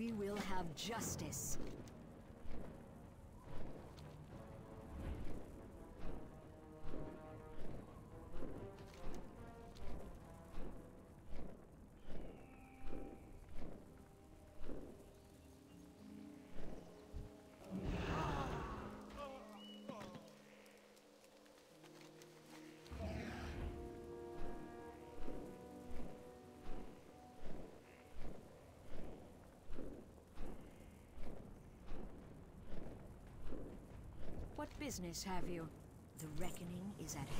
We will have justice. What business have you? The reckoning is at hand.